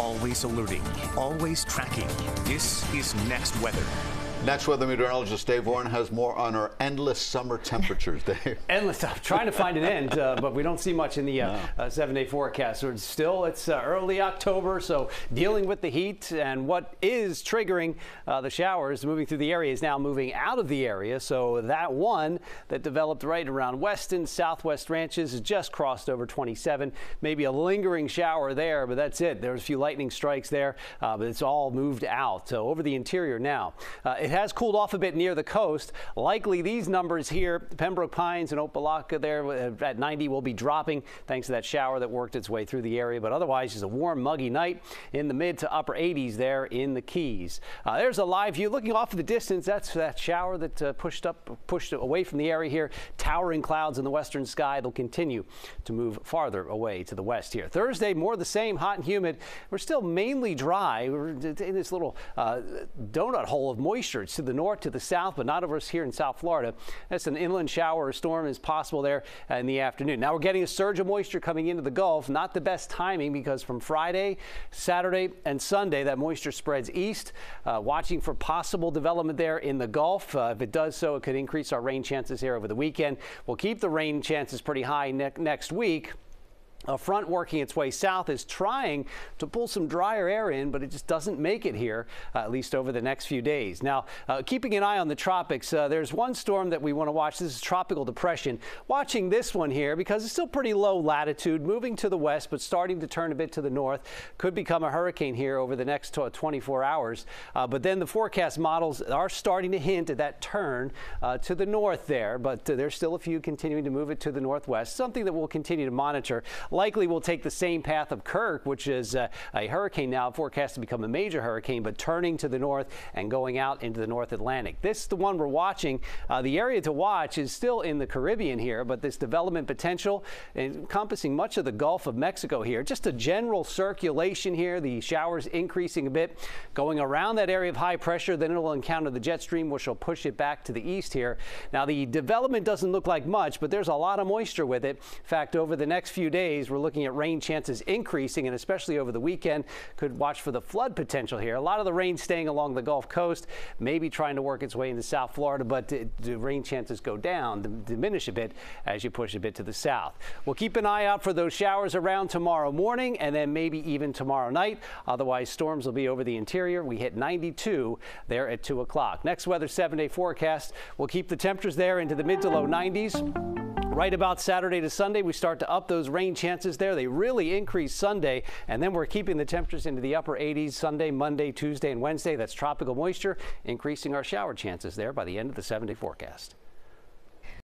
Always alerting, always tracking. This is Next Weather. Next weather meteorologist Dave Warren has more on our endless summer temperatures, Dave. endless. I'm trying to find an end, uh, but we don't see much in the uh, no. uh, seven-day forecast. So it's still, it's uh, early October, so dealing with the heat and what is triggering uh, the showers moving through the area is now moving out of the area. So that one that developed right around Weston, Southwest Ranches has just crossed over 27. Maybe a lingering shower there, but that's it. There's a few lightning strikes there, uh, but it's all moved out. So over the interior now. it has cooled off a bit near the coast. Likely these numbers here, Pembroke Pines and Opa-locka there uh, at 90 will be dropping thanks to that shower that worked its way through the area. But otherwise, just a warm, muggy night in the mid to upper 80s there in the Keys. Uh, there's a live view looking off in the distance. That's that shower that uh, pushed up, pushed away from the area here. Towering clouds in the western sky. They'll continue to move farther away to the west here. Thursday, more the same, hot and humid. We're still mainly dry. We're in this little uh, donut hole of moisture to the north, to the south, but not over us here in South Florida. That's an inland shower or storm is possible there in the afternoon. Now we're getting a surge of moisture coming into the Gulf. Not the best timing because from Friday, Saturday, and Sunday, that moisture spreads east. Uh, watching for possible development there in the Gulf. Uh, if it does so, it could increase our rain chances here over the weekend. We'll keep the rain chances pretty high ne next week. A front working its way south is trying to pull some drier air in, but it just doesn't make it here, uh, at least over the next few days. Now, uh, keeping an eye on the tropics, uh, there's one storm that we want to watch. This is tropical depression. Watching this one here because it's still pretty low latitude, moving to the west, but starting to turn a bit to the north. Could become a hurricane here over the next 24 hours. Uh, but then the forecast models are starting to hint at that turn uh, to the north there, but uh, there's still a few continuing to move it to the northwest, something that we'll continue to monitor likely will take the same path of Kirk, which is uh, a hurricane now forecast to become a major hurricane, but turning to the north and going out into the North Atlantic. This is the one we're watching. Uh, the area to watch is still in the Caribbean here, but this development potential encompassing much of the Gulf of Mexico here. Just a general circulation here. The showers increasing a bit, going around that area of high pressure. Then it will encounter the jet stream, which will push it back to the east here. Now, the development doesn't look like much, but there's a lot of moisture with it. In fact, over the next few days, we're looking at rain chances increasing, and especially over the weekend, could watch for the flood potential here. A lot of the rain staying along the Gulf Coast, maybe trying to work its way into South Florida, but the rain chances go down, diminish a bit as you push a bit to the south. We'll keep an eye out for those showers around tomorrow morning and then maybe even tomorrow night. Otherwise, storms will be over the interior. We hit 92 there at 2 o'clock. Next weather seven day forecast We'll keep the temperatures there into the mid to low 90s. Right about Saturday to Sunday, we start to up those rain chances there. They really increase Sunday, and then we're keeping the temperatures into the upper 80s Sunday, Monday, Tuesday, and Wednesday. That's tropical moisture, increasing our shower chances there by the end of the seven day forecast.